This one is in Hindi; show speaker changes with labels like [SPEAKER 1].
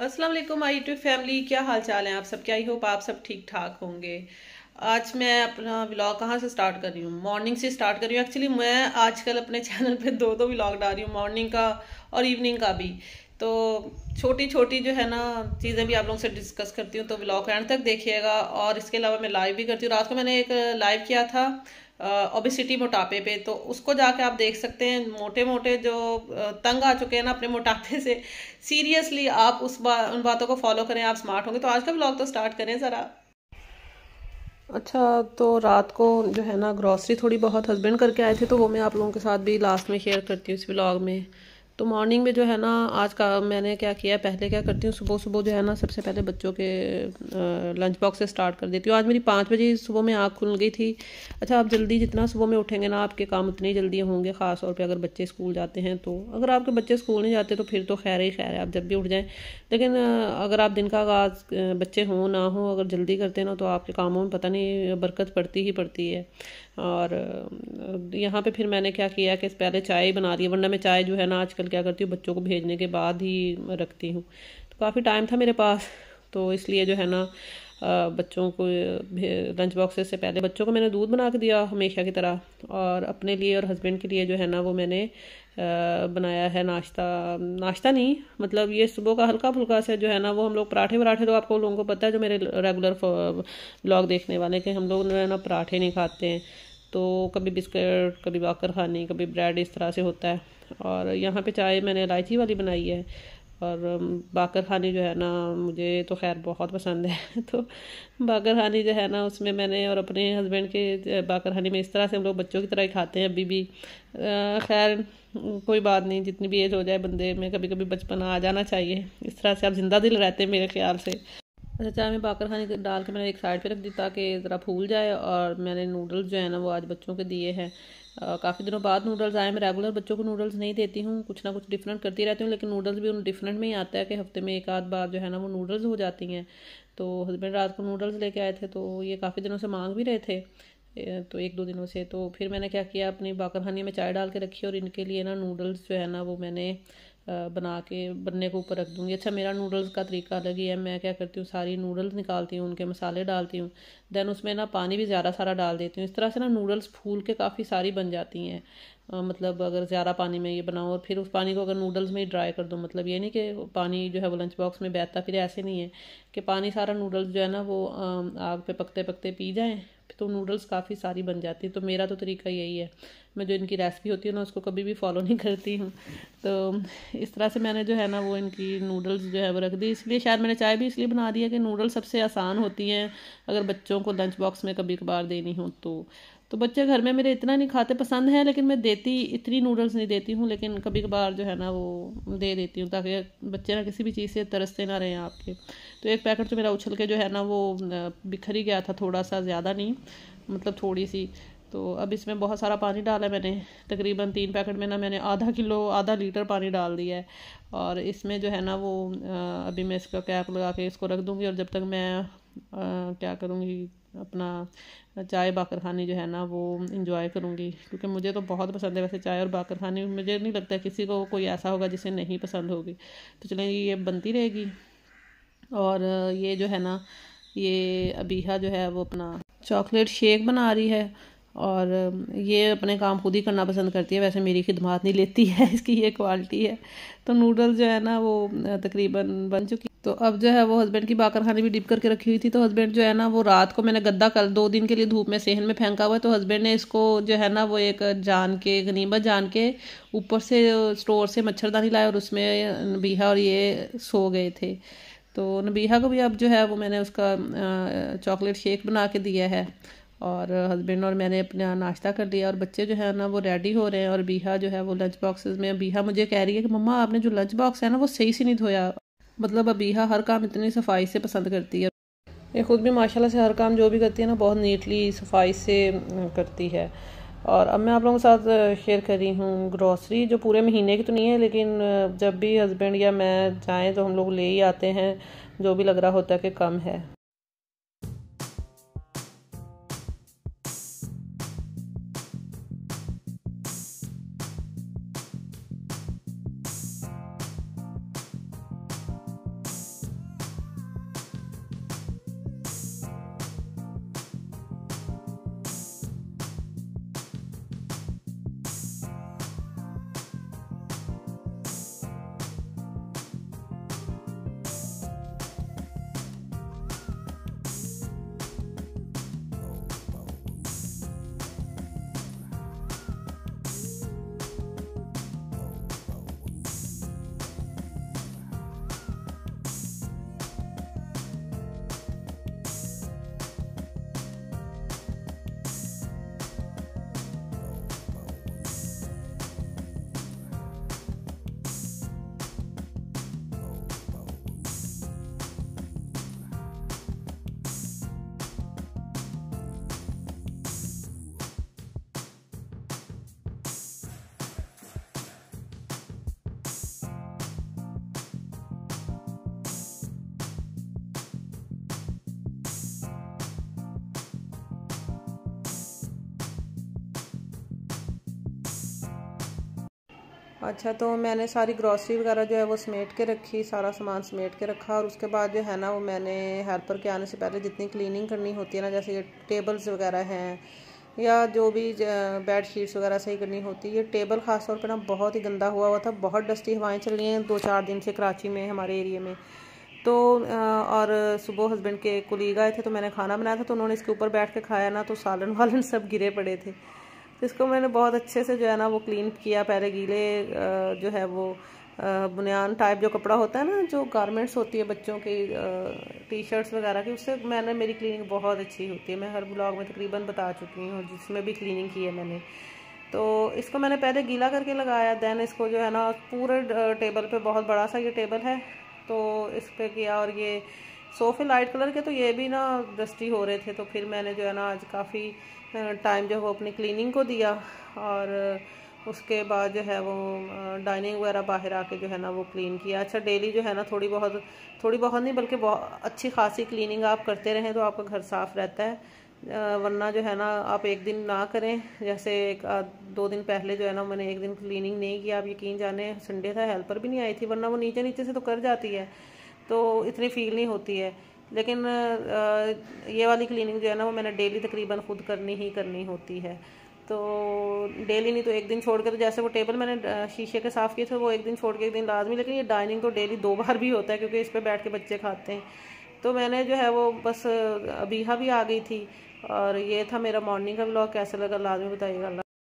[SPEAKER 1] अस्सलाम वालेकुम आई टू फैमिली, क्या हाल चाल है आप सब? क्या आई होप आप सब ठीक ठाक होंगे। आज मैं अपना व्लॉग कहाँ से स्टार्ट कर रही हूँ? मॉर्निंग से स्टार्ट कर रही हूँ। एक्चुअली मैं आजकल अपने चैनल पे दो दो व्लॉग डाल रही हूँ, मॉर्निंग का और इवनिंग का भी। तो छोटी छोटी जो है ना चीज़ें भी आप लोगों से डिस्कस करती हूँ तो ब्लॉग एंड तक देखिएगा और इसके अलावा मैं लाइव भी करती हूँ। रात को मैंने एक लाइव किया था ओबिसिटी मोटापे पे तो उसको जाके आप देख सकते हैं। मोटे मोटे जो तंग आ चुके हैं ना अपने मोटापे से सीरियसली आप उस बा, उन बातों को फॉलो करें, आप स्मार्ट होंगे। तो आज का ब्लॉग तो स्टार्ट करें ज़रा। अच्छा तो रात को जो है ना ग्रॉसरी थोड़ी बहुत हस्बैंड करके आए थे तो वो मैं आप लोगों के साथ भी लास्ट में शेयर करती हूँ इस ब्लॉग में। तो मॉर्निंग में जो है ना, आज का मैंने क्या किया, पहले क्या करती हूँ सुबह सुबह जो है ना, सबसे पहले बच्चों के लंच बॉक्स से स्टार्ट कर देती हूँ। आज मेरी पाँच बजे सुबह में आँख खुल गई थी। अच्छा आप जल्दी जितना सुबह में उठेंगे ना, आपके काम उतने जल्दी होंगे ख़ास तौर पर अगर बच्चे स्कूल जाते हैं तो। अगर आपके बच्चे स्कूल नहीं जाते तो फिर तो खैर ही खैर है, आप जब भी उठ जाएँ। लेकिन अगर आप दिन का आगाज़ बच्चे हों, ना हों, अगर जल्दी करते ना तो आपके कामों में पता नहीं, बरकत पड़ती ही पड़ती है। और यहाँ पे फिर मैंने क्या किया कि पहले चाय ही बना दी, वरना मैं चाय जो है ना आजकल क्या करती हूँ, बच्चों को भेजने के बाद ही रखती हूँ। तो काफ़ी टाइम था मेरे पास तो इसलिए जो है ना बच्चों को लंच बॉक्सेस से पहले बच्चों को मैंने दूध बना के दिया हमेशा की तरह, और अपने लिए और हस्बैंड के लिए जो है ना वो मैंने बनाया है नाश्ता नाश्ता नहीं मतलब ये सुबह का हल्का फुल्का से जो है ना वो हम लोग पराठे वराठे तो आपको लोगों को पता है जो मेरे रेगुलर ब्लॉग देखने वाले के हम लोग जो है ना पराठे नहीं खाते हैं। तो कभी बिस्किट, कभी बाकर खानी, कभी ब्रेड इस तरह से होता है। और यहाँ पे चाय मैंने इलायची वाली बनाई है। और बाकर खानी जो है ना, मुझे तो खैर बहुत पसंद है। तो बाकर खानी जो है ना, उसमें मैंने और अपने हस्बैंड के बाकर खानी में इस तरह से हम लोग बच्चों की तरह ही खाते हैं अभी भी। खैर, कोई बात नहीं, जितनी भी एज हो जाए बंदे में कभी कभी बचपन आ जाना चाहिए। इस तरह से आप ज़िंदा दिल रहते हैं मेरे ख्याल से। अच्छा चाय में बाकर खानी डाल के मैंने एक साइड पे रख दी ताकि ज़रा फूल जाए और मैंने नूडल्स जो है ना, वो आज बच्चों के दिए हैं। काफ़ी दिनों बाद नूडल्स आए मैं रेगुलर बच्चों को नूडल्स नहीं देती हूँ, कुछ ना कुछ डिफरेंट करती रहती हूँ, लेकिन नूडल्स भी उन डिफरेंट में ही आता है कि हफ़्ते में एक आध बार जो है ना वो नूडल्स हो जाती हैं। तो हस्बैंड रात को नूडल्स लेके आए थे तो ये काफ़ी दिनों से मांग भी रहे थे। तो एक दो दिनों से। तो फिर मैंने क्या किया, अपनी बाकरखानी में चाय डाल के रखी और इनके लिए ना नूडल्स जो है ना वो मैंने बना के बनने को ऊपर रख दूँगी। अच्छा मेरा नूडल्स का तरीका अलग ही है। मैं क्या करती हूँ, सारी नूडल्स निकालती हूँ, उनके मसाले डालती हूँ। देन उसमें ना पानी भी ज़्यादा सारा डाल देती हूँ। इस तरह से ना नूडल्स फूल के काफ़ी सारी बन जाती हैं। मतलब अगर ज़्यादा पानी में ये बनाओ और फिर उस पानी को अगर नूडल्स में ही ड्राई कर दो मतलब ये नहीं कि पानी जो है वो लंच बॉक्स में बैठता फिर, ऐसे नहीं है कि पानी सारा नूडल्स जो है ना वो आग पे पकते पकते पी जाएँ तो नूडल्स काफ़ी सारी बन जाती है। तो मेरा तो तरीका यही है। मैं जो इनकी रेसिपी होती है ना, उसको कभी भी फॉलो नहीं करती हूँ। तो इस तरह से मैंने जो है ना, वो इनकी नूडल्स जो है, वो रख दी। इसलिए शायद मैंने चाय भी इसलिए बना दी है कि नूडल्स सबसे आसान होती हैं। अगर बच्चों को लंच बॉक्स में कभी कभार देनी हो तो। तो बच्चे घर में मेरे इतना नहीं खाते, पसंद है, लेकिन मैं देती, इतनी नूडल्स नहीं देती हूँ, लेकिन कभी कभार जो है ना वो दे देती हूँ ताकि बच्चे ना किसी भी चीज़ से तरसते ना रहें आपके। तो एक पैकेट तो मेरा उछल के जो है ना वो बिखर ही गया था थोड़ा सा ज़्यादा नहीं मतलब थोड़ी सी तो अब इसमें बहुत सारा पानी डाला मैंने, तकरीबन तीन पैकेट में ना मैंने आधा किलो, आधा लीटर पानी डाल दिया है। और इसमें जो है ना वो अभी मैं इसका कैप लगा के इसको रख दूँगी और जब तक मैं क्या करूँगी अपना चाय बाकर खानी जो है ना वो इंजॉय करूँगी। क्योंकि मुझे तो बहुत पसंद है वैसे चाय और बाकर खानी मुझे नहीं लगता किसी को कोई ऐसा होगा जिसे नहीं पसंद होगी। तो चलें, ये बनती रहेगी। और ये जो है ना, ये अबीहा जो है वो अपना चॉकलेट शेक बना रही है। और ये अपने काम खुद ही करना पसंद करती है। वैसे मेरी खिदमत नहीं लेती है, इसकी ये क्वालिटी है। तो नूडल्स जो है ना वो तकरीबन बन चुकी तो अब जो है वो हस्बैंड की बाकर खाने भी डिप करके रखी हुई थी तो हस्बैंड जो है ना, वो रात को मैंने गद्दा कल दो दिन के लिए धूप में सेहन में फेंका हुआ है तो हस्बैंड ने इसको जो है ना, वो एक जान के गनीमत जान के ऊपर से स्टोर से मच्छरदानी लाया और उसमें नबीहा और ये सो गए थे। तो नबीहा को भी अब जो है वो मैंने उसका चॉकलेट शेक बना के दिया है और हस्बैंड और मैंने अपना नाश्ता कर लिया और बच्चे जो है ना, वो रेडी हो रहे हैं और बीहा जो है वो लंच बॉक्सेस में, बीहा मुझे कह रही है कि मम्मा, आपने जो लंच बॉक्स है ना, वो सही से नहीं धोया। मतलब अबीहा हर काम इतनी सफ़ाई से पसंद करती है। ये ख़ुद भी माशाल्लाह से हर काम जो भी करती है ना, बहुत नीटली सफ़ाई से करती है। और अब मैं आप लोगों के साथ शेयर कर रही हूँ ग्रॉसरी जो पूरे महीने की तो नहीं है, लेकिन जब भी हस्बैंड या मैं जाएँ तो हम लोग ले ही आते हैं, जो भी लग रहा होता है कि कम है। अच्छा तो मैंने सारी ग्रॉसरी वगैरह जो है वो समेट के रखी, सारा सामान समेट के रखा और उसके बाद जो है ना वो मैंने हेल्पर के आने से पहले जितनी क्लीनिंग करनी होती है ना, जैसे ये टेबल्स वगैरह हैं या जो भी बेड शीट्स वगैरह सही करनी होती है, ये टेबल ख़ास तौर पर ना बहुत ही गंदा हुआ हुआ था, बहुत डस्टी हवाएँ चल रही हैं दो चार दिन से कराची में, हमारे एरिए में। तो और सुबह हस्बैंड के कुलीग आए थे तो मैंने खाना बनाया था तो उन्होंने इसके ऊपर बैठ के खाया ना तो सालन वालन सब गिरे पड़े थे। इसको मैंने बहुत अच्छे से जो है ना वो क्लीन किया पहले गीले जो है वो बुनियान टाइप जो कपड़ा होता है ना, जो गारमेंट्स होती है बच्चों की टी शर्ट्स वगैरह की, उससे मैंने, मेरी क्लीनिंग बहुत अच्छी होती है। मैं हर ब्लॉग में तकरीबन बता चुकी हूँ, जिसमें भी क्लीनिंग की है मैंने। तो इसको मैंने पहले गीला करके लगाया दैन इसको जो है ना पूरे टेबल पे बहुत बड़ा सा ये टेबल है तो इस पर किया और ये सोफ़े लाइट कलर के तो ये भी ना डस्टी हो रहे थे तो फिर मैंने जो है ना आज काफ़ी टाइम जो है वो अपनी क्लीनिंग को दिया और उसके बाद जो है वो डाइनिंग वगैरह बाहर आके जो है ना वो क्लीन किया। अच्छा डेली जो है ना थोड़ी बहुत थोड़ी बहुत नहीं बल्कि बहुत अच्छी खासी क्लीनिंग आप करते रहें तो आपका घर साफ़ रहता है। वरना जो है ना आप एक दिन ना करें, जैसे एक दो दिन पहले जो है ना मैंने एक दिन क्लीनिंग नहीं किया। आप यकीन जाने संडे था हेल्पर भी नहीं आई थी, वरना वो नीचे नीचे से तो कर जाती है। तो इतनी फील नहीं होती है। लेकिन ये वाली क्लीनिंग जो है ना, वो मैंने डेली तकरीबन खुद करनी ही करनी होती है। तो डेली नहीं तो एक दिन छोड़ के तो जैसे वो टेबल मैंने शीशे के साफ़ किए थे, वो एक दिन छोड़ के एक दिन लाजमी, लेकिन ये डाइनिंग तो डेली दो बार भी होता है, क्योंकि इस पर बैठ के बच्चे खाते हैं। तो मैंने जो है वो बस अभी भी आ गई थी, और ये था मेरा मॉर्निंग का ब्लॉग कैसा लगा, लाजमी बताइएगा